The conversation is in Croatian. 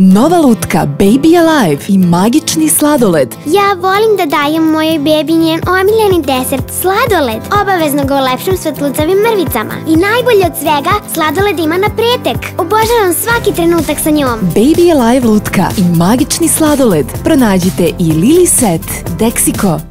Nova lutka Baby Alive i magični sladoled. Ja volim da dajem mojoj bebi njen omiljeni desert sladoled. Obavezno ga ulepšam svetlucavim mrvicama. I najbolje od svega, sladoled ima na pretek. Obožavam svaki trenutak sa njom. Baby Alive lutka i magični sladoled. Pronađite i Lili Set, Dexico.